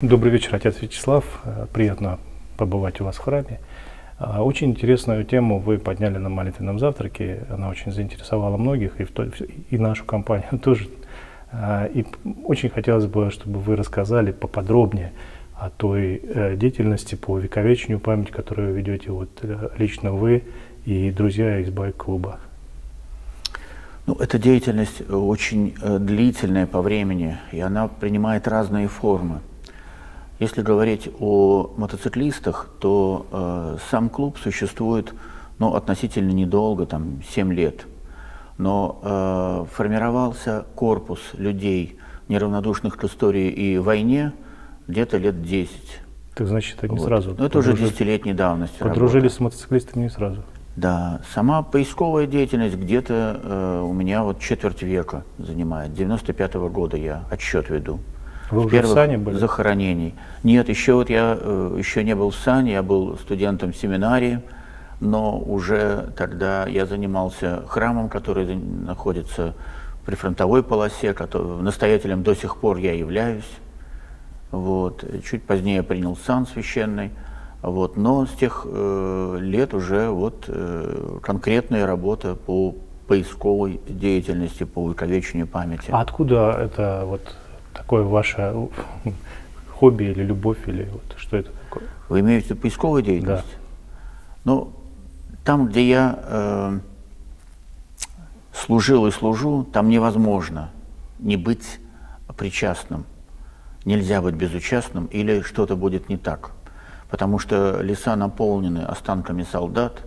Добрый вечер, отец Вячеслав. Э, приятно побывать у вас в храме. А, очень интересную тему вы подняли на молитвенном завтраке. Она очень заинтересовала многих, и, в то, и нашу компанию тоже. А, и очень хотелось бы, чтобы вы рассказали поподробнее о той э, деятельности по вековечению памяти, которую ведете вот э, лично вы и друзья из байк-клуба. Ну, эта деятельность очень длительная по времени, и она принимает разные формы. Если говорить о мотоциклистах, то э, сам клуб существует ну, относительно недолго, там 7 лет. Но э, формировался корпус людей, неравнодушных к истории и войне, где-то лет 10. Так значит, они вот. сразу. Ну, это уже десятилетней давности. Подружились работа. с мотоциклистами не сразу. Да, сама поисковая деятельность где-то э, у меня вот четверть века занимает. 95 -го года я отсчет веду. Вы уже первых в САНе были? захоронений. Нет, еще вот я э, еще не был в САНе, я был студентом семинарии, но уже тогда я занимался храмом, который находится при фронтовой полосе, который, настоятелем до сих пор я являюсь. Вот. Чуть позднее принял сан священный. Вот. Но с тех э, лет уже вот, э, конкретная работа по поисковой деятельности, по увековечению памяти. А откуда это вот такое ваше хобби или любовь, или вот что это такое? Вы имеете в виду поисковую деятельность? Да. Ну, там, где я э, служил и служу, там невозможно не быть причастным. Нельзя быть безучастным или что-то будет не так. Потому что леса наполнены останками солдат.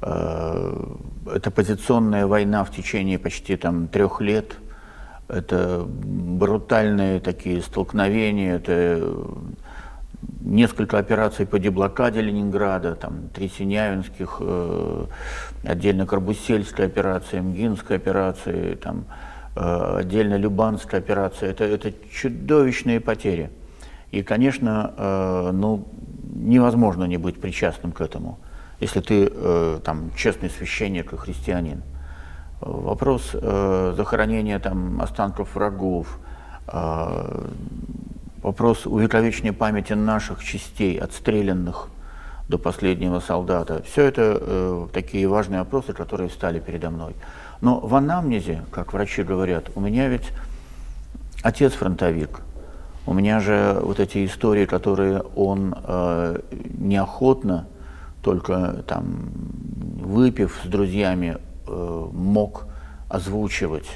Э, это позиционная война в течение почти там, трех лет – это брутальные такие столкновения, это несколько операций по деблокаде Ленинграда, там три Синявинских, э, отдельно Карбусельская операция, МГИНская операция, там, э, отдельно Любанская операция. Это, это чудовищные потери. И, конечно, э, ну, невозможно не быть причастным к этому, если ты э, там, честный священник и христианин вопрос э, захоронения там, останков врагов, э, вопрос увековечения памяти наших частей, отстрелянных до последнего солдата. Все это э, такие важные вопросы, которые встали передо мной. Но в анамнезе, как врачи говорят, у меня ведь отец фронтовик. У меня же вот эти истории, которые он э, неохотно, только там выпив с друзьями, Э, мог озвучивать.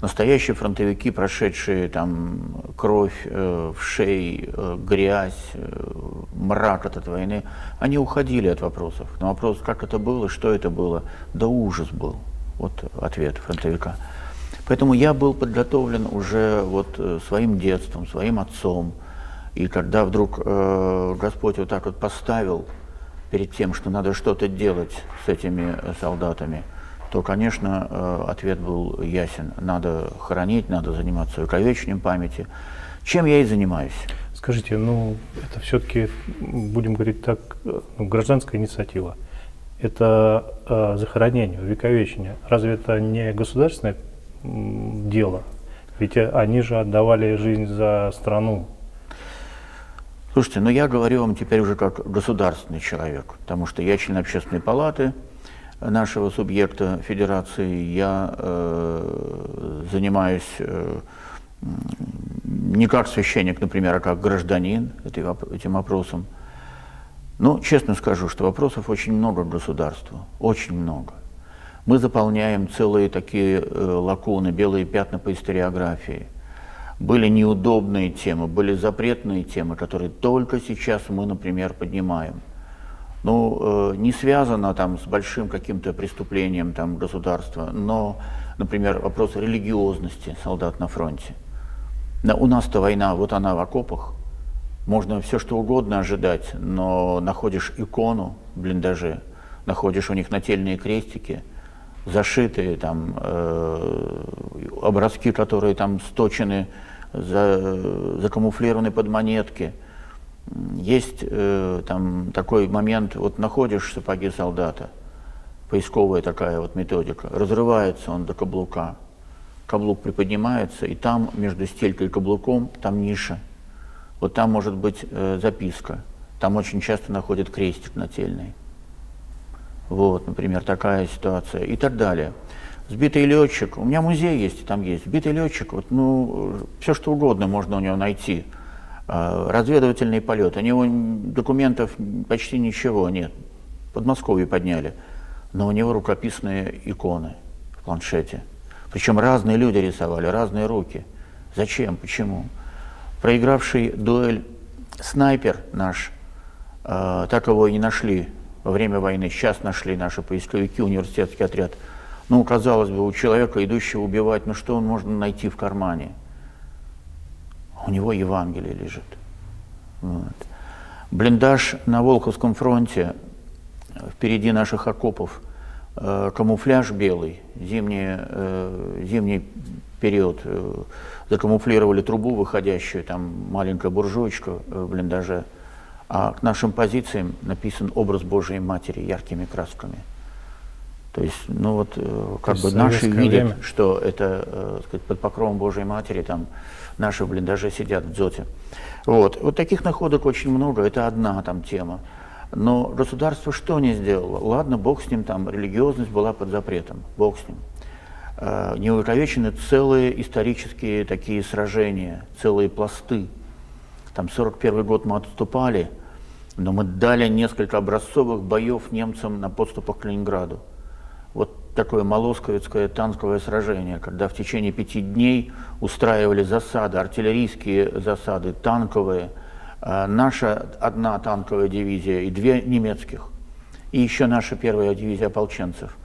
Настоящие фронтовики, прошедшие там кровь э, в шее, э, грязь, э, мрак от этой войны, они уходили от вопросов. На вопрос, как это было, что это было, да ужас был. Вот ответ фронтовика. Поэтому я был подготовлен уже вот э, своим детством, своим отцом. И когда вдруг э, Господь вот так вот поставил перед тем, что надо что-то делать с этими солдатами, то, конечно, э, ответ был ясен. Надо хоронить, надо заниматься увековечением памяти. Чем я и занимаюсь. Скажите, ну, это все-таки, будем говорить так, ну, гражданская инициатива. Это э, захоронение, увековечение. Разве это не государственное дело? Ведь они же отдавали жизнь за страну. Слушайте, ну я говорю вам теперь уже как государственный человек, потому что я член общественной палаты, нашего субъекта федерации я э, занимаюсь э, не как священник, например, а как гражданин этим вопросом. Но честно скажу, что вопросов очень много государству, очень много. Мы заполняем целые такие э, лакуны, белые пятна по историографии. Были неудобные темы, были запретные темы, которые только сейчас мы, например, поднимаем – ну, э, не связано там с большим каким-то преступлением там государства, но, например, вопрос религиозности солдат на фронте. Да, у нас-то война, вот она в окопах, можно все что угодно ожидать, но находишь икону в блиндаже, находишь у них нательные крестики, зашитые там э, образки, которые там сточены, за, закамуфлированы под монетки – есть э, там такой момент, вот находишь сапоги солдата, поисковая такая вот методика, разрывается он до каблука, каблук приподнимается, и там между стелькой и каблуком, там ниша. Вот там может быть э, записка. Там очень часто находят крестик нательный. Вот, например, такая ситуация и так далее. Сбитый летчик. У меня музей есть, там есть. Сбитый летчик, вот, ну, все что угодно можно у него найти. А, разведывательный полет. У него документов почти ничего нет. Подмосковье подняли. Но у него рукописные иконы в планшете. Причем разные люди рисовали, разные руки. Зачем? Почему? Проигравший дуэль снайпер наш, э, так его и не нашли во время войны. Сейчас нашли наши поисковики, университетский отряд. Ну, казалось бы, у человека, идущего убивать, ну что он можно найти в кармане? У него Евангелие лежит. Вот. Блиндаж на Волховском фронте, впереди наших окопов, э, камуфляж белый, зимний, э, зимний период, э, закамуфлировали трубу выходящую, там маленькая буржуечка в блиндаже, а к нашим позициям написан образ Божией Матери яркими красками. То есть, ну вот, э, как бы наши видят, время. что это, э, сказать, под покровом Божией Матери, там наши в блиндаже сидят в дзоте. Вот. вот таких находок очень много, это одна там тема. Но государство что не сделало? Ладно, Бог с ним, там религиозность была под запретом, Бог с ним. Э, не увековечены целые исторические такие сражения, целые пласты. Там 41 год мы отступали, но мы дали несколько образцовых боев немцам на подступах к Ленинграду. Такое Молосковецкое танковое сражение, когда в течение пяти дней устраивали засады, артиллерийские засады, танковые. Э, наша одна танковая дивизия и две немецких. И еще наша первая дивизия ополченцев.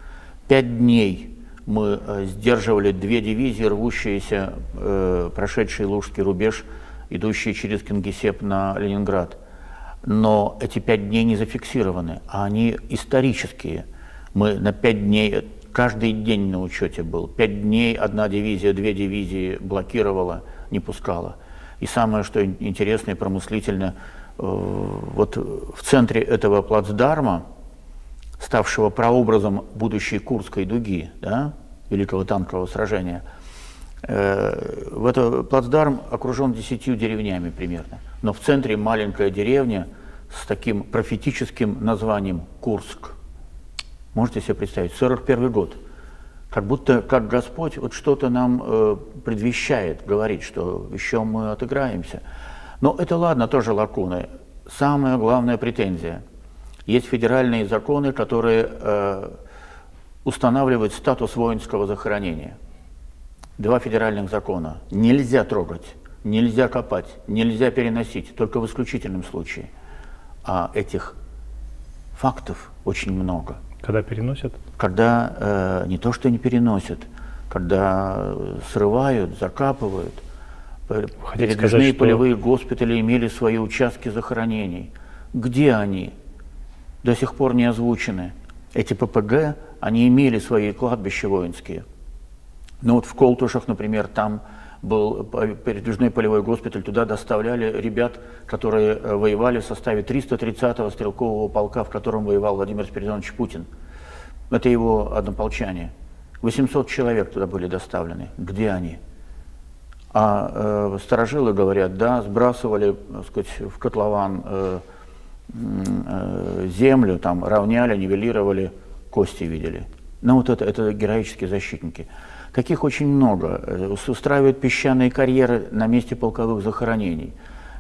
Пять дней мы э, сдерживали две дивизии, рвущиеся, э, прошедшие Лужский рубеж, идущие через Кингисепп на Ленинград. Но эти пять дней не зафиксированы, а они исторические – мы на пять дней, каждый день на учете был. Пять дней одна дивизия, две дивизии блокировала, не пускала. И самое, что интересно и промыслительно, э, вот в центре этого плацдарма, ставшего прообразом будущей Курской дуги, да, Великого танкового сражения, э, в этот плацдарм окружен десятью деревнями примерно. Но в центре маленькая деревня с таким профетическим названием Курск. Можете себе представить, 41 год. Как будто, как Господь вот что-то нам э, предвещает, говорит, что еще мы отыграемся. Но это ладно, тоже лакуны. Самая главная претензия. Есть федеральные законы, которые э, устанавливают статус воинского захоронения. Два федеральных закона. Нельзя трогать, нельзя копать, нельзя переносить, только в исключительном случае. А этих фактов очень много – когда переносят? Когда э, не то, что не переносят, когда срывают, закапывают. Хотите Передвижные сказать, что... полевые госпитали имели свои участки захоронений. Где они? До сих пор не озвучены. Эти ППГ, они имели свои кладбища воинские. Ну вот в Колтушах, например, там был передвижной полевой госпиталь, туда доставляли ребят, которые э, воевали в составе 330-го стрелкового полка, в котором воевал Владимир Спиридонович Путин. Это его однополчане. 800 человек туда были доставлены. Где они? А э, сторожилы говорят, да, сбрасывали так сказать, в котлован э, э, землю, там равняли, нивелировали, кости видели. Ну вот это, это героические защитники. Таких очень много. Э, устраивают песчаные карьеры на месте полковых захоронений,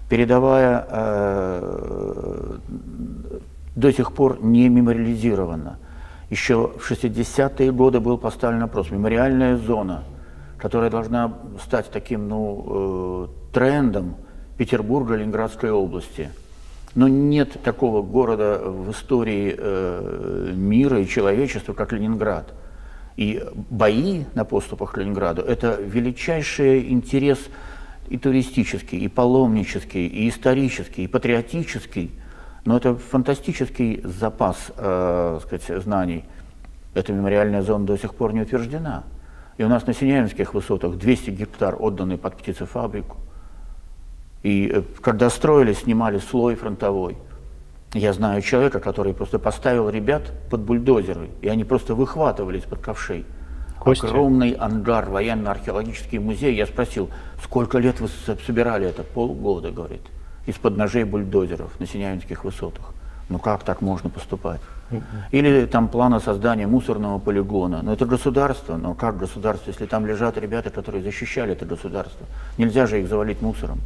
передовая э, до сих пор не мемориализирована. Еще в 60-е годы был поставлен вопрос, мемориальная зона, которая должна стать таким ну, э, трендом Петербурга, Ленинградской области. Но нет такого города в истории э, мира и человечества, как Ленинград. И бои на поступах к Ленинграду – это величайший интерес и туристический, и паломнический, и исторический, и патриотический. Но это фантастический запас э, сказать, знаний. Эта мемориальная зона до сих пор не утверждена. И у нас на Синявинских высотах 200 гектар отданы под птицефабрику. И э, когда строили, снимали слой фронтовой – я знаю человека, который просто поставил ребят под бульдозеры, и они просто выхватывали из-под ковшей. Кости. Огромный ангар, военно-археологический музей. Я спросил, сколько лет вы собирали это? Полгода, говорит. из-под ножей бульдозеров на Синявинских высотах. Ну как так можно поступать? Или там плана создания мусорного полигона. Но это государство. Но как государство, если там лежат ребята, которые защищали это государство? Нельзя же их завалить мусором.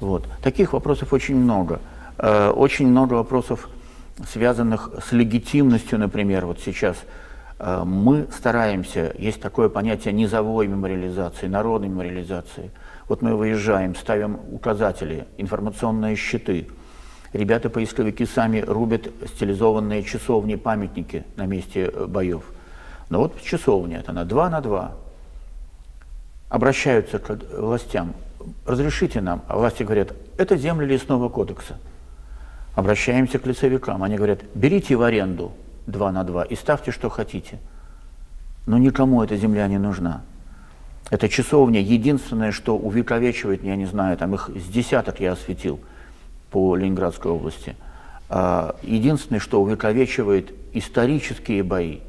Вот. Таких вопросов очень много. Э, очень много вопросов, связанных с легитимностью, например, вот сейчас э, мы стараемся, есть такое понятие низовой мемориализации, народной мемориализации. Вот мы выезжаем, ставим указатели, информационные щиты – Ребята-поисковики сами рубят стилизованные часовни, памятники на месте э, боев. Но вот часовня, это на два на два. Обращаются к властям, разрешите нам, а власти говорят, это земли лесного кодекса. Обращаемся к лесовикам, они говорят, берите в аренду два на два и ставьте, что хотите. Но никому эта земля не нужна. Это часовня единственное, что увековечивает, я не знаю, там их с десяток я осветил – по Ленинградской области. А, единственное, что увековечивает исторические бои,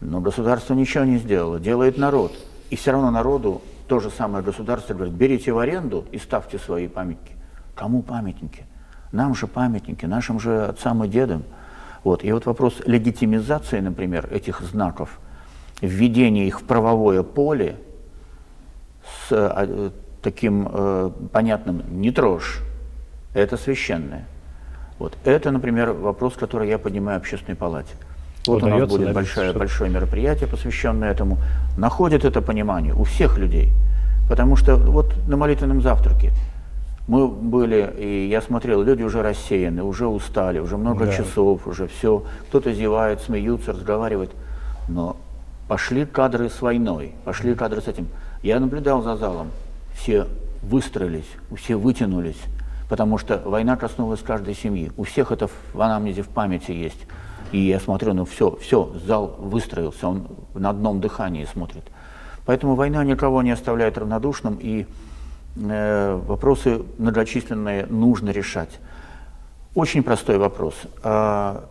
но государство ничего не сделало, делает народ. И все равно народу то же самое государство говорит, берите в аренду и ставьте свои памятники. Кому памятники? Нам же памятники, нашим же отцам и дедам. Вот. И вот вопрос легитимизации, например, этих знаков, введения их в правовое поле с э, таким э, понятным «не трожь», это священное. Вот. Это, например, вопрос, который я поднимаю в общественной палате. Вот Удается, у нас будет да, большое, большое мероприятие, посвященное этому. Находит это понимание у всех людей. Потому что вот на молитвенном завтраке мы были, и я смотрел, люди уже рассеяны, уже устали, уже много да. часов, уже все. Кто-то зевает, смеются, разговаривает. Но пошли кадры с войной, пошли кадры с этим. Я наблюдал за залом. Все выстроились, все вытянулись потому что война коснулась каждой семьи. У всех это в анамнезе, в памяти есть. И я смотрю, ну все, все, зал выстроился, он на одном дыхании смотрит. Поэтому война никого не оставляет равнодушным, и вопросы многочисленные нужно решать. Очень простой вопрос. А,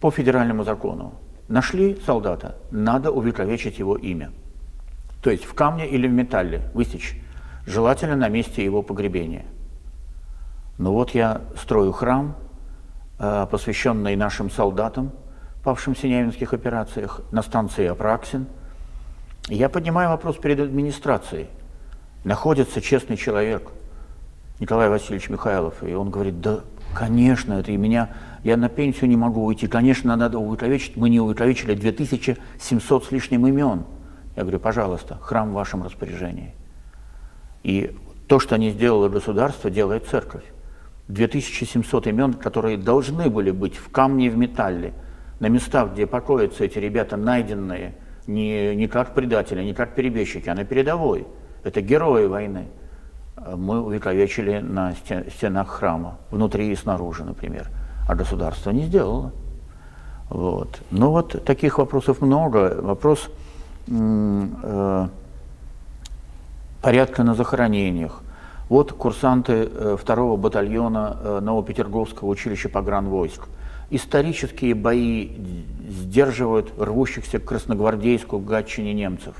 по федеральному закону нашли солдата, надо увековечить его имя. То есть в камне или в металле высечь, желательно на месте его погребения – но вот я строю храм, э, посвященный нашим солдатам, павшим в Синявинских операциях, на станции Апраксин. я поднимаю вопрос перед администрацией. Находится честный человек, Николай Васильевич Михайлов, и он говорит, да, конечно, это и меня, я на пенсию не могу уйти, конечно, надо увековечить, мы не увековечили 2700 с лишним имен. Я говорю, пожалуйста, храм в вашем распоряжении. И то, что не сделало государство, делает церковь. 2700 имен, которые должны были быть в камне в металле, на местах, где покоятся эти ребята, найденные не, не как предатели, не как перебежчики, а на передовой. Это герои войны. Мы увековечили на стенах храма, внутри и снаружи, например. А государство не сделало. Вот. Ну вот таких вопросов много. Вопрос э, порядка на захоронениях. Вот курсанты э, второго батальона э, Новопетерговского училища погранвойск. Исторические бои сдерживают рвущихся к Красногвардейску, к Гатчине немцев.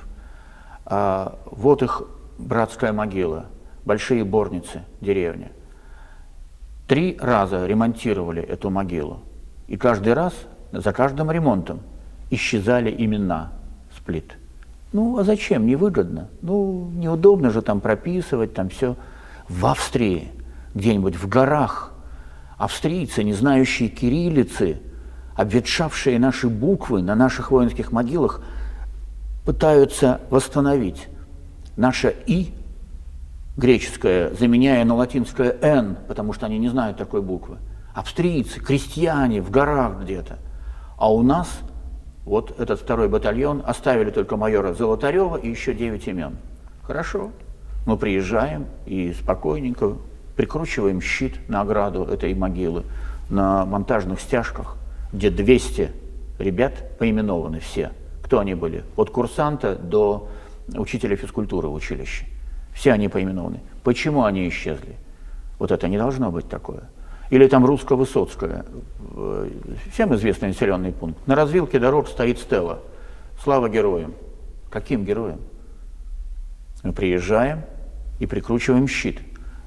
А, вот их братская могила, большие борницы, деревня. Три раза ремонтировали эту могилу. И каждый раз, за каждым ремонтом, исчезали имена с плит. Ну, а зачем? Невыгодно. Ну, неудобно же там прописывать, там все в Австрии, где-нибудь в горах, австрийцы, не знающие кириллицы, обветшавшие наши буквы на наших воинских могилах, пытаются восстановить наше «и» греческое, заменяя на латинское «н», потому что они не знают такой буквы. Австрийцы, крестьяне в горах где-то. А у нас вот этот второй батальон оставили только майора Золотарева и еще девять имен. Хорошо. Мы приезжаем и спокойненько прикручиваем щит на ограду этой могилы на монтажных стяжках, где 200 ребят поименованы все. Кто они были? От курсанта до учителя физкультуры в училище. Все они поименованы. Почему они исчезли? Вот это не должно быть такое. Или там русско-высоцкая, всем известный населенный пункт. На развилке дорог стоит стела. Слава героям. Каким героям? Мы приезжаем, и прикручиваем щит.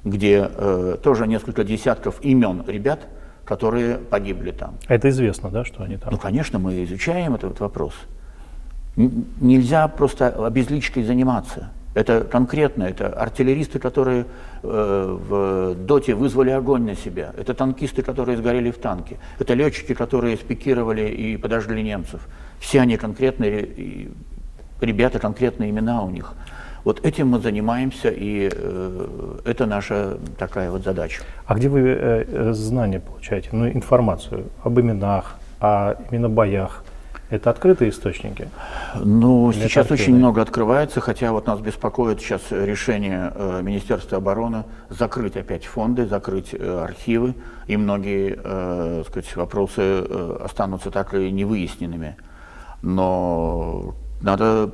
где э, тоже несколько десятков имен ребят, которые погибли там. Это известно, да, что они там? Ну, конечно, мы изучаем этот вопрос. Нельзя просто обезличкой заниматься. Это конкретно, это артиллеристы, которые э, в доте вызвали огонь на себя. Это танкисты, которые сгорели в танке. Это летчики, которые спикировали и подожгли немцев. Все они конкретные, ребята, конкретные имена у них. Вот этим мы занимаемся, и э, это наша такая вот задача. А где вы э, э, знания получаете, ну, информацию об именах, о именно боях? Это открытые источники? Ну, Или сейчас это очень открытые? много открывается, хотя вот нас беспокоит сейчас решение э, Министерства обороны закрыть опять фонды, закрыть э, архивы, и многие э, сказать, вопросы э, останутся так и невыясненными. Но надо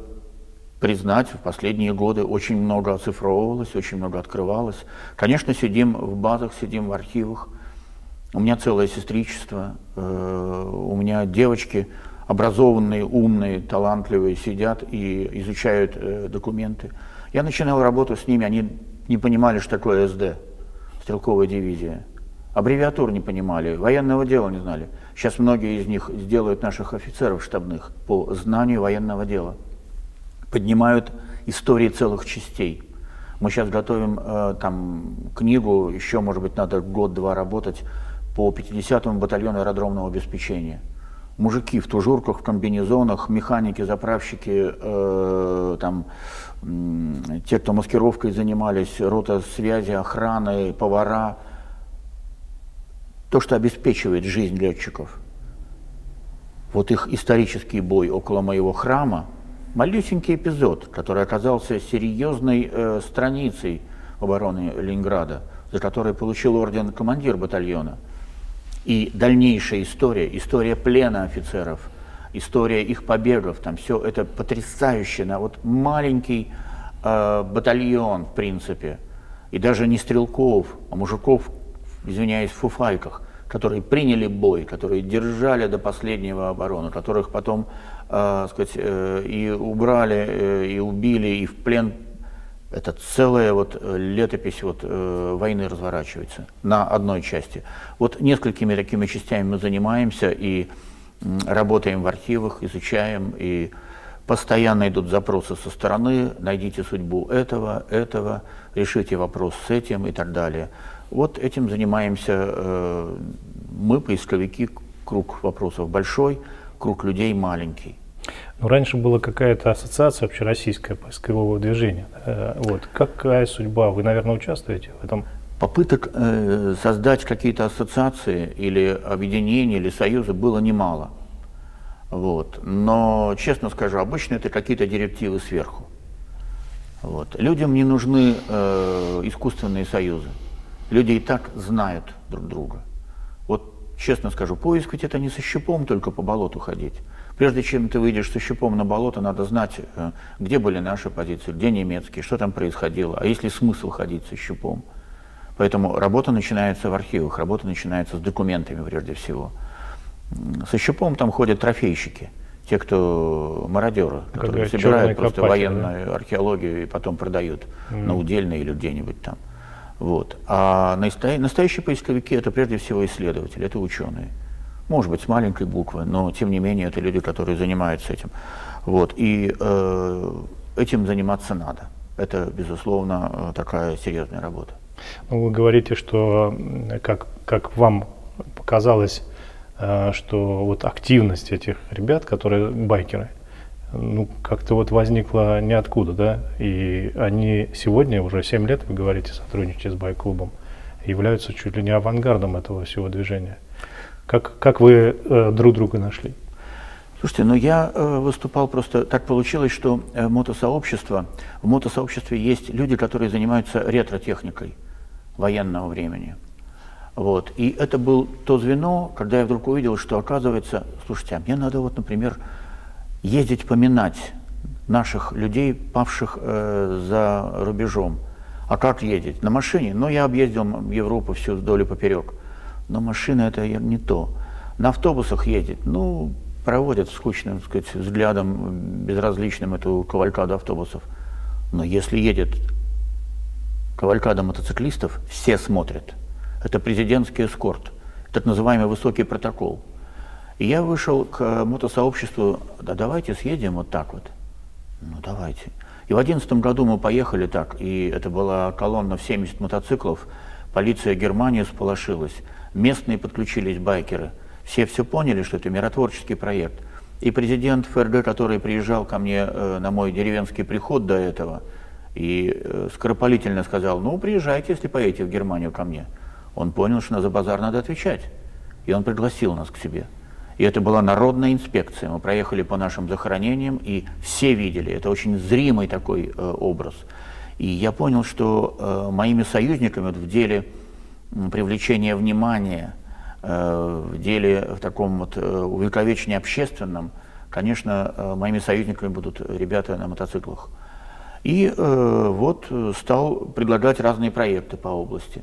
признать, в последние годы очень много оцифровывалось, очень много открывалось. Конечно, сидим в базах, сидим в архивах. У меня целое сестричество, э, у меня девочки образованные, умные, талантливые сидят и изучают э, документы. Я начинал работу с ними, они не понимали, что такое СД, стрелковая дивизия. Аббревиатур не понимали, военного дела не знали. Сейчас многие из них сделают наших офицеров штабных по знанию военного дела. Поднимают истории целых частей. Мы сейчас готовим э, там книгу, еще, может быть, надо год-два работать по 50-му батальону аэродромного обеспечения. Мужики в тужурках, в комбинезонах, механики, заправщики, э, там, м, те, кто маскировкой занимались, рота связи, охраны, повара. То, что обеспечивает жизнь летчиков. Вот их исторический бой около моего храма, малюсенький эпизод, который оказался серьезной э, страницей обороны Ленинграда, за который получил орден командир батальона. И дальнейшая история, история плена офицеров, история их побегов, там все это потрясающе. На вот маленький э, батальон, в принципе, и даже не стрелков, а мужиков, извиняюсь, в фуфайках, которые приняли бой, которые держали до последнего оборону, которых потом, э, сказать, э, и убрали, э, и убили, и в плен. Это целая вот э, летопись вот, э, войны разворачивается на одной части. Вот несколькими такими частями мы занимаемся и м, работаем в архивах, изучаем, и постоянно идут запросы со стороны, найдите судьбу этого, этого, решите вопрос с этим и так далее. Вот этим занимаемся э, мы, поисковики, круг вопросов большой, круг людей маленький. Ну, раньше была какая-то ассоциация общероссийская поискового движения. Вот. Какая судьба? Вы, наверное, участвуете в этом? Попыток э, создать какие-то ассоциации или объединения, или союзы было немало. Вот. Но, честно скажу, обычно это какие-то директивы сверху. Вот. Людям не нужны э, искусственные союзы. Люди и так знают друг друга. Вот честно скажу, поиск ведь это не со щупом только по болоту ходить. Прежде чем ты выйдешь со щупом на болото, надо знать, э, где были наши позиции, где немецкие, что там происходило, а есть ли смысл ходить со щупом. Поэтому работа начинается в архивах, работа начинается с документами прежде всего. Со щупом там ходят трофейщики, те, кто мародеры, которые Какая черная собирают просто копатель, да? военную археологию и потом продают на удельной или где-нибудь там. Вот. А настоя- настоящие поисковики это прежде всего исследователи, это ученые. Может быть, с маленькой буквы, но тем не менее это люди, которые занимаются этим. Вот. И э, этим заниматься надо. Это, безусловно, такая серьезная работа. Ну, вы говорите, что как, как вам показалось, э, что вот активность этих ребят, которые байкеры, ну, как-то вот возникла ниоткуда, да, и они сегодня, уже 7 лет, вы говорите, сотрудничаете с байк-клубом, являются чуть ли не авангардом этого всего движения. Как, как вы э, друг друга нашли? Слушайте, ну я э, выступал просто, так получилось, что э, мотосообщество, в мотосообществе есть люди, которые занимаются ретро-техникой военного времени. Вот. И это был то звено, когда я вдруг увидел, что оказывается, слушайте, а мне надо вот, например, ездить поминать наших людей, павших э, за рубежом. А как ездить? На машине? Ну, я объездил Европу всю вдоль и поперек. Но машина это не то. На автобусах ездить, ну, проводят скучным, так сказать, взглядом, безразличным эту кавалькаду автобусов. Но если едет кавалькада мотоциклистов, все смотрят. Это президентский эскорт, так называемый высокий протокол. И я вышел к мотосообществу, да давайте съедем вот так вот. Ну давайте. И в 2011 году мы поехали так, и это была колонна в 70 мотоциклов, полиция Германии сполошилась, местные подключились байкеры. Все все поняли, что это миротворческий проект. И президент ФРГ, который приезжал ко мне э, на мой деревенский приход до этого, и э, скоропалительно сказал, ну, приезжайте, если поедете в Германию ко мне. Он понял, что на за базар надо отвечать. И он пригласил нас к себе. И это была народная инспекция. Мы проехали по нашим захоронениям, и все видели. Это очень зримый такой э, образ. И я понял, что э, моими союзниками вот, в деле привлечения внимания, э, в деле в таком вот э, увековечении общественном, конечно, э, моими союзниками будут ребята на мотоциклах. И вот стал предлагать разные проекты по области.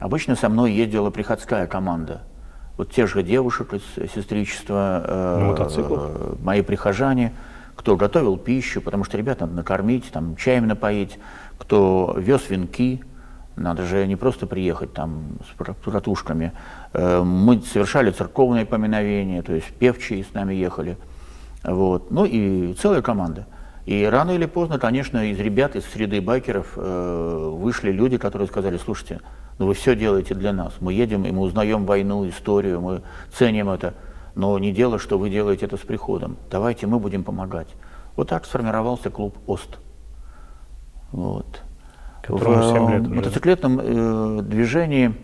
Обычно со мной ездила приходская команда – вот тех же девушек из сестричества, э, мои прихожане, кто готовил пищу, потому что ребят надо накормить, там, чаем напоить, кто вез венки, надо же не просто приехать там с братушками. Э, мы совершали церковные поминовения, то есть певчие с нами ехали. Вот. Ну и целая команда. И рано или поздно, конечно, из ребят, из среды байкеров э, вышли люди, которые сказали, слушайте, но вы все делаете для нас. Мы едем, и мы узнаем войну, историю, мы ценим это. Но не дело, что вы делаете это с приходом. Давайте мы будем помогать. Вот так сформировался клуб ОСТ. Вот. В лет уже. мотоциклетном э, движении,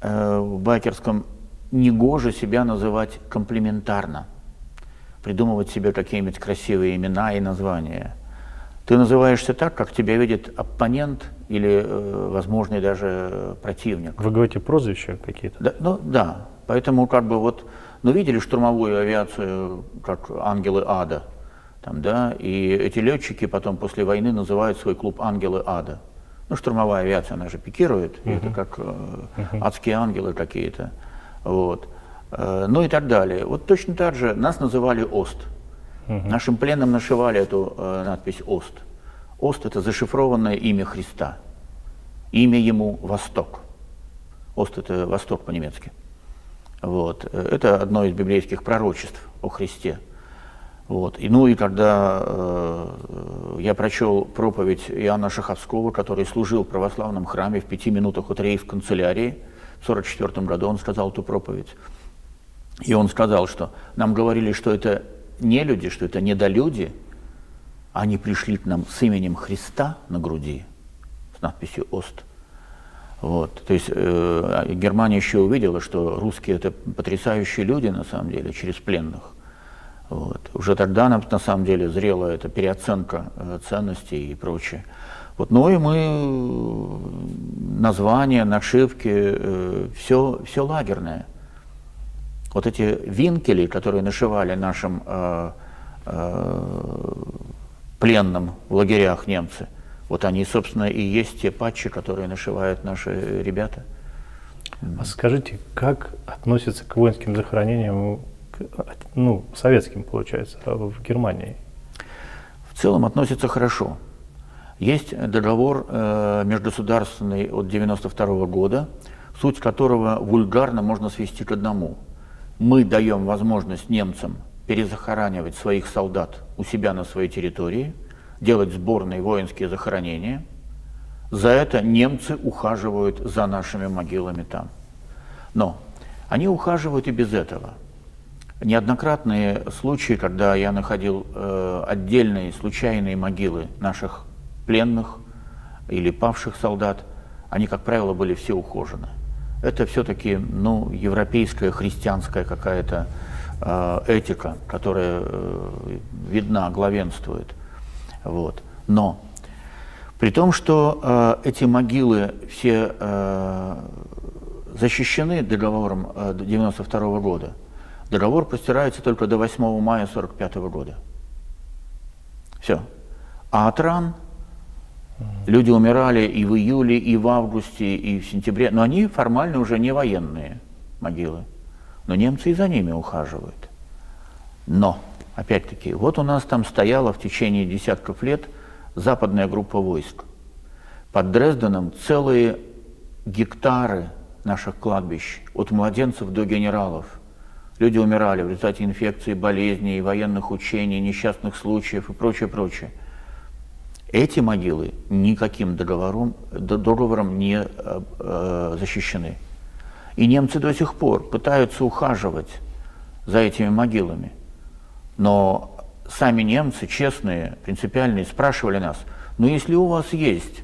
э, в байкерском, негоже себя называть комплементарно. Придумывать себе какие-нибудь красивые имена и названия. Ты называешься так, как тебя видит оппонент или э, возможный даже противник. Вы говорите прозвища какие-то? Да, ну, да, поэтому как бы вот, ну видели штурмовую авиацию как ангелы ада, там, да, и эти летчики потом после войны называют свой клуб ангелы ада. Ну, штурмовая авиация, она же пикирует, uh-huh. это как э, uh-huh. адские ангелы какие-то, вот. Э, ну и так далее. Вот точно так же нас называли ОСТ. Uh-huh. Нашим пленным нашивали эту э, надпись ОСТ. Ост – это зашифрованное имя Христа. Имя ему – Восток. Ост – это Восток по-немецки. Вот. Это одно из библейских пророчеств о Христе. Вот. И, ну и когда э, я прочел проповедь Иоанна Шаховского, который служил в православном храме в пяти минутах от рейс канцелярии, в 1944 году он сказал эту проповедь. И он сказал, что нам говорили, что это не люди, что это недолюди, они пришли к нам с именем Христа на груди, с надписью «Ост». Вот. То есть э, Германия еще увидела, что русские это потрясающие люди на самом деле, через пленных. Вот. Уже тогда на, на самом деле зрела эта переоценка э, ценностей и прочее. Вот. Ну и мы, названия, нашивки, э, все, все лагерное. Вот эти винкели, которые нашивали нашим э, э, пленным в лагерях немцы. Вот они, собственно, и есть те патчи, которые нашивают наши ребята. А скажите, как относятся к воинским захоронениям, ну, советским, получается, а в Германии? В целом относятся хорошо. Есть договор э, межгосударственный от 1992 года, суть которого вульгарно можно свести к одному. Мы даем возможность немцам перезахоранивать своих солдат у себя на своей территории, делать сборные воинские захоронения. За это немцы ухаживают за нашими могилами там. Но они ухаживают и без этого. Неоднократные случаи, когда я находил э, отдельные случайные могилы наших пленных или павших солдат, они, как правило, были все ухожены. Это все-таки ну, европейская христианская какая-то Э, этика, которая э, видна, главенствует. Вот. Но при том, что э, эти могилы все э, защищены договором 1992 э, года, договор простирается только до 8 мая 1945 года. Все. А от ран люди умирали и в июле, и в августе, и в сентябре, но они формально уже не военные могилы. Но немцы и за ними ухаживают. Но, опять-таки, вот у нас там стояла в течение десятков лет западная группа войск. Под Дрезденом целые гектары наших кладбищ, от младенцев до генералов. Люди умирали в результате инфекций, болезней, военных учений, несчастных случаев и прочее, прочее. Эти могилы никаким договором, договором не э, э, защищены. И немцы до сих пор пытаются ухаживать за этими могилами. Но сами немцы, честные, принципиальные, спрашивали нас, ну если у вас есть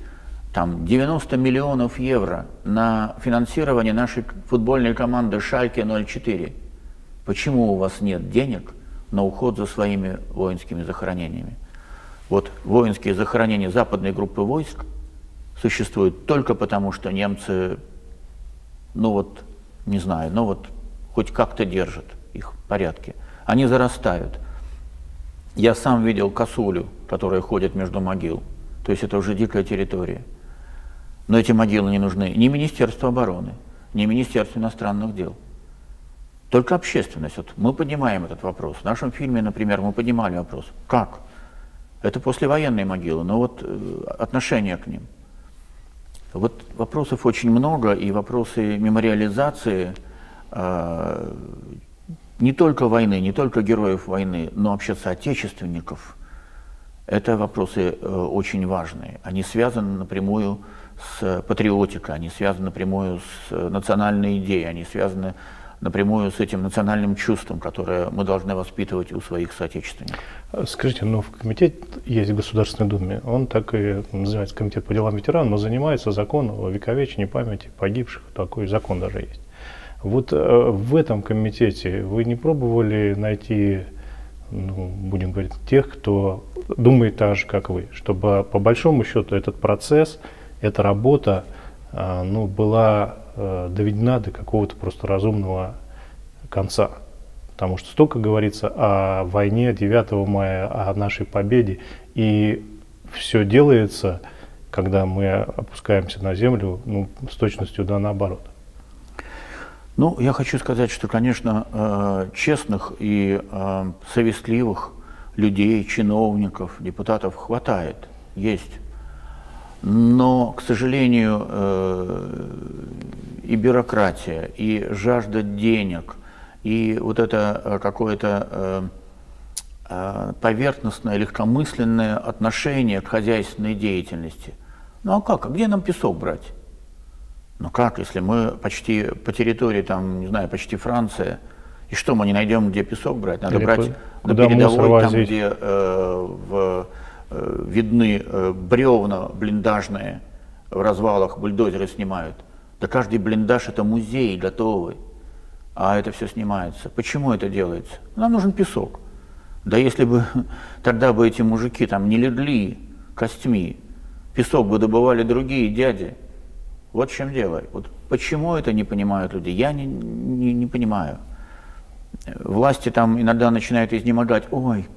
там 90 миллионов евро на финансирование нашей футбольной команды Шальке 04, почему у вас нет денег на уход за своими воинскими захоронениями? Вот воинские захоронения западной группы войск существуют только потому, что немцы, ну вот, не знаю, ну вот, хоть как-то держат их в порядке. Они зарастают. Я сам видел косулю, которая ходит между могил. То есть это уже дикая территория. Но эти могилы не нужны ни Министерству обороны, ни Министерству иностранных дел. Только общественность. Вот мы поднимаем этот вопрос. В нашем фильме, например, мы поднимали вопрос. Как? Это послевоенные могилы, но вот э, отношение к ним. Вот вопросов очень много, и вопросы мемориализации э, не только войны, не только героев войны, но вообще соотечественников, это вопросы э, очень важные. Они связаны напрямую с патриотикой, они связаны напрямую с э, национальной идеей, они связаны напрямую с этим национальным чувством, которое мы должны воспитывать у своих соотечественников. Скажите, ну в комитете есть в Государственной Думе, он так и называется Комитет по делам ветеранов, но занимается законом о вековечении памяти погибших, такой закон даже есть. Вот э, в этом комитете вы не пробовали найти, ну, будем говорить, тех, кто думает так же, как вы, чтобы по большому счету этот процесс, эта работа, э, ну, была э, доведена до какого-то просто разумного конца. Потому что столько говорится о войне 9 мая, о нашей победе, и все делается, когда мы опускаемся на землю, ну, с точностью да наоборот. Ну, я хочу сказать, что, конечно, э, честных и э, совестливых людей, чиновников, депутатов хватает, есть. Но, к сожалению, э, и бюрократия, и жажда денег, и вот это какое-то поверхностное, легкомысленное отношение к хозяйственной деятельности. Ну а как? А где нам песок брать? Ну как, если мы почти по территории, там, не знаю, почти Франция, и что, мы не найдем, где песок брать? Надо Или брать на передовой, там, где э, в, э, видны э, бревна блиндажные, в развалах бульдозеры снимают. Да каждый блиндаж это музей готовый, а это все снимается. Почему это делается? Нам нужен песок. Да если бы тогда бы эти мужики там не легли костьми, песок бы добывали другие дяди, вот в чем дело. Вот почему это не понимают люди, я не, не, не понимаю. Власти там иногда начинают изнемогать, ой,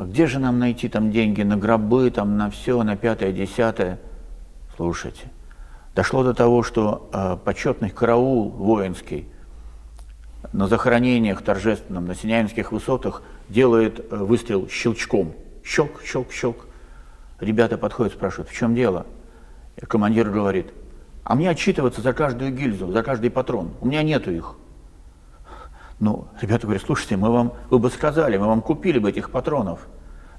а где же нам найти там деньги на гробы, там на все, на пятое, десятое? Слушайте, дошло до того, что э, почетный караул воинский на захоронениях торжественном на Синяинских высотах делает э, выстрел щелчком. Щелк, щелк, щелк. Ребята подходят, спрашивают, в чем дело? И командир говорит, а мне отчитываться за каждую гильзу, за каждый патрон. У меня нету их. Ну, ребята говорят, слушайте, мы вам, вы бы сказали, мы вам купили бы этих патронов.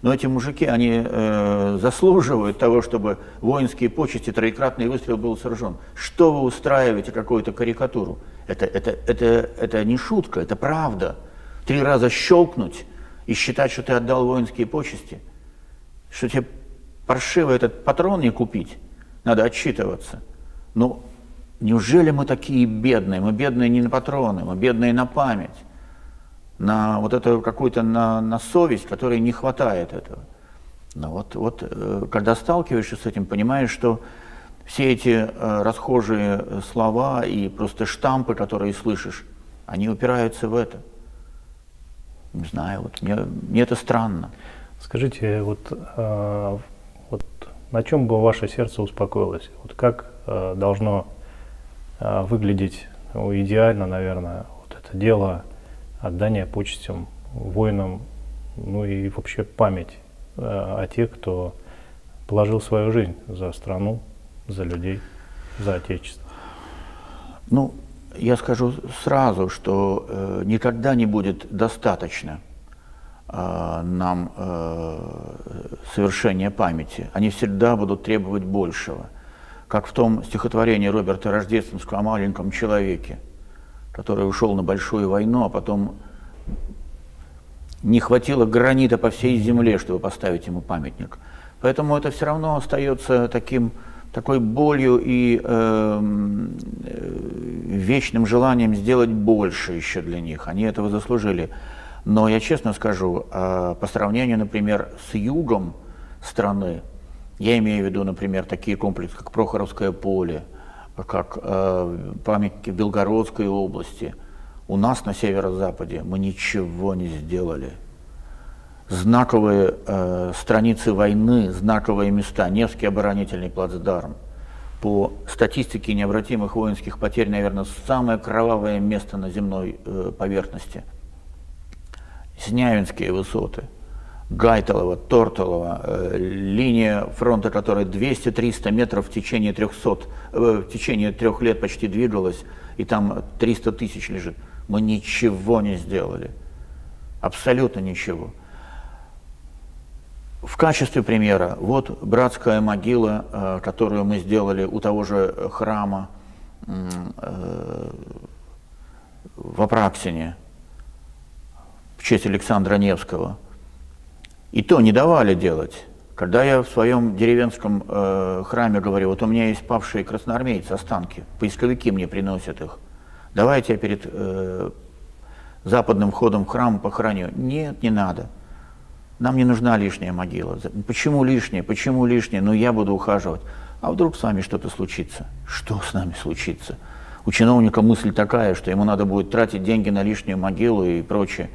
Но эти мужики, они э, заслуживают того, чтобы воинские почести, троекратный выстрел был сражен. Что вы устраиваете какую-то карикатуру? Это, это, это, это не шутка, это правда. Три раза щелкнуть и считать, что ты отдал воинские почести, что тебе паршиво этот патрон не купить, надо отчитываться – ну, неужели мы такие бедные? Мы бедные не на патроны, мы бедные на память, на вот это какую-то на, на совесть, которой не хватает этого. Но вот, вот э, когда сталкиваешься с этим, понимаешь, что все эти э, расхожие слова и просто штампы, которые слышишь, они упираются в это. Не знаю, вот мне, мне это странно. Скажите, вот, э, вот на чем бы ваше сердце успокоилось? Вот как Э, должно выглядеть ну, идеально, наверное, вот это дело отдания почестям воинам, ну и вообще память э, о тех, кто положил свою жизнь за страну, за людей, за Отечество? Ну, я скажу сразу, что э, никогда не будет достаточно э, нам э, совершения памяти. Они всегда будут требовать большего. Как в том стихотворении Роберта Рождественского о маленьком человеке, который ушел на большую войну, а потом не хватило гранита по всей земле, чтобы поставить ему памятник. Поэтому это все равно остается таким, такой болью и эм, э, вечным желанием сделать больше еще для них. Они этого заслужили. Но я честно скажу, э, по сравнению, например, с югом страны, я имею в виду, например, такие комплексы, как Прохоровское поле, как э, памятники Белгородской области – у нас на северо-западе мы ничего не сделали. Знаковые э, страницы войны, знаковые места, Невский оборонительный плацдарм. По статистике необратимых воинских потерь, наверное, самое кровавое место на земной э, поверхности. Снявинские высоты, Гайталово, Тортолово, э, линия фронта, которая 200-300 метров в течение 300, э, в течение трех лет почти двигалась, и там 300 тысяч лежит. Мы ничего не сделали. Абсолютно ничего. В качестве примера, вот братская могила, э, которую мы сделали у того же храма в Апраксине в честь Александра Невского. И то не давали делать. Когда я в своем деревенском э, храме говорю, вот у меня есть павшие красноармейцы, останки, поисковики мне приносят их – давайте я перед э, западным входом в храм похороню. Нет, не надо. Нам не нужна лишняя могила. Почему лишняя? Почему лишняя? Ну, я буду ухаживать. А вдруг с вами что-то случится? Что с нами случится? У чиновника мысль такая, что ему надо будет тратить деньги на лишнюю могилу и прочее.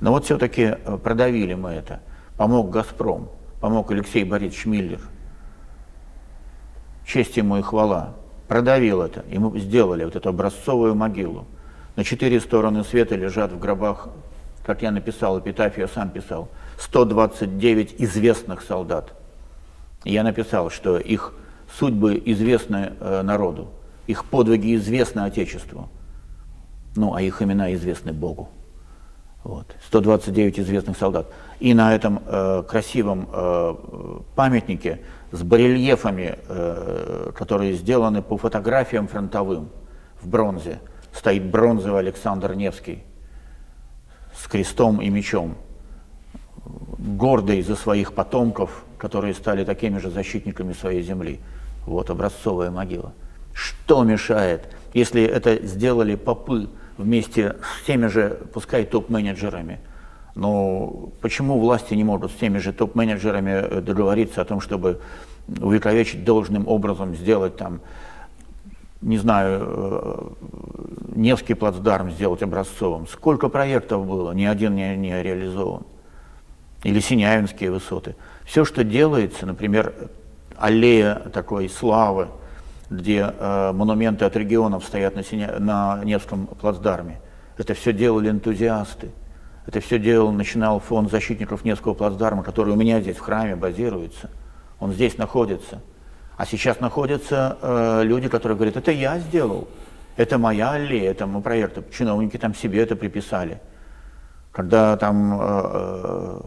Но вот все-таки э, продавили мы это. Помог «Газпром», помог Алексей Борисович Миллер. Честь ему и хвала продавил это, и мы сделали вот эту образцовую могилу. На четыре стороны света лежат в гробах, как я написал, эпитафию сам писал, 129 известных солдат. Я написал, что их судьбы известны э, народу, их подвиги известны Отечеству, ну, а их имена известны Богу. Вот. 129 известных солдат. И на этом э, красивом э, памятнике с барельефами, э, которые сделаны по фотографиям фронтовым в бронзе. Стоит бронзовый Александр Невский с крестом и мечом, гордый за своих потомков, которые стали такими же защитниками своей земли. Вот образцовая могила. Что мешает, если это сделали попы вместе с теми же, пускай топ-менеджерами, но почему власти не могут с теми же топ-менеджерами э, договориться о том, чтобы увековечить должным образом, сделать там, не знаю, э, Невский плацдарм сделать образцовым. Сколько проектов было, ни один не, не реализован. Или Синявинские высоты. Все, что делается, например, аллея такой славы, где э, монументы от регионов стоят на, Синя... на Невском плацдарме, это все делали энтузиасты. Это все делал, начинал фонд защитников Невского плацдарма, который у меня здесь в храме базируется. Он здесь находится. А сейчас находятся э, люди, которые говорят, это я сделал, это моя аллея, это мой проект. Чиновники там себе это приписали. Когда там э, э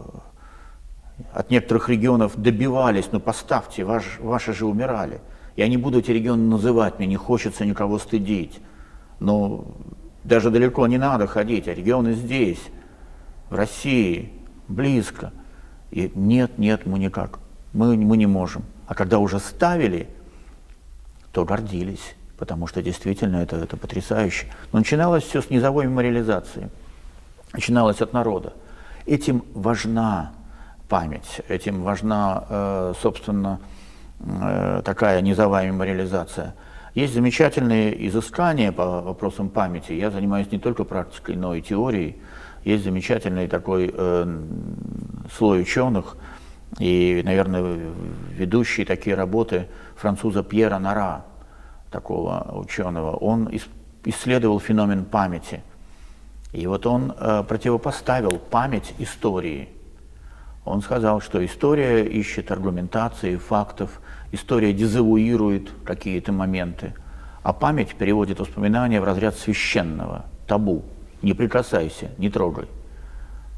от некоторых регионов добивались, ну поставьте, ваш, ваши же умирали. Я не буду эти регионы называть, мне не хочется никого стыдить. Но даже далеко не надо ходить, а регионы здесь в России, близко. И нет, нет, мы никак, мы, мы не можем. А когда уже ставили, то гордились, потому что действительно это, это потрясающе. Но начиналось все с низовой мемориализации, начиналось от народа. Этим важна память, этим важна, э, собственно, такая низовая мемориализация. Есть замечательные изыскания по вопросам памяти. Я занимаюсь не только практикой, но и теорией. Есть замечательный такой э, слой ученых и, наверное, ведущие такие работы француза Пьера Нара, такого ученого. Он исследовал феномен памяти. И вот он э, противопоставил память истории. Он сказал, что история ищет аргументации, фактов, история дезавуирует какие-то моменты, а память переводит воспоминания в разряд священного, табу. Не прикасайся, не трогай.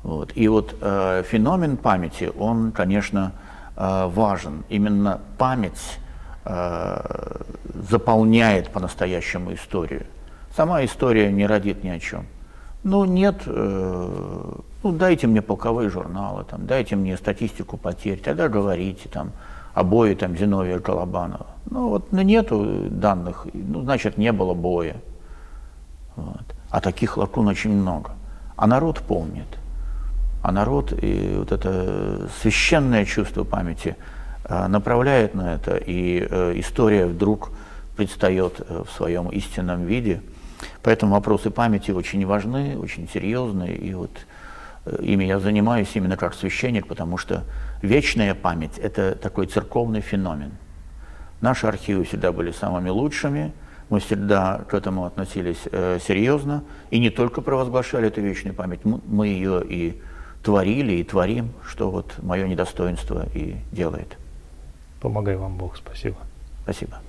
Вот. И вот э, феномен памяти, он, конечно, э, важен. Именно память э, заполняет по-настоящему историю. Сама история не родит ни о чем. Ну, нет, э, ну, дайте мне полковые журналы, там, дайте мне статистику потерь, тогда говорите, там, о бое там, Зиновия Колобанова. Ну, вот ну, нету данных, ну, значит, не было боя. Вот. А таких лакун очень много. А народ помнит. А народ и вот это священное чувство памяти э, направляет на это, и э, история вдруг предстает э, в своем истинном виде – Поэтому вопросы памяти очень важны, очень серьезные, и вот ими я занимаюсь именно как священник, потому что вечная память – это такой церковный феномен. Наши архивы всегда были самыми лучшими, мы всегда к этому относились э, серьезно, и не только провозглашали эту вечную память, мы ее и творили, и творим, что вот мое недостоинство и делает. Помогай вам Бог, спасибо. Спасибо. спасибо.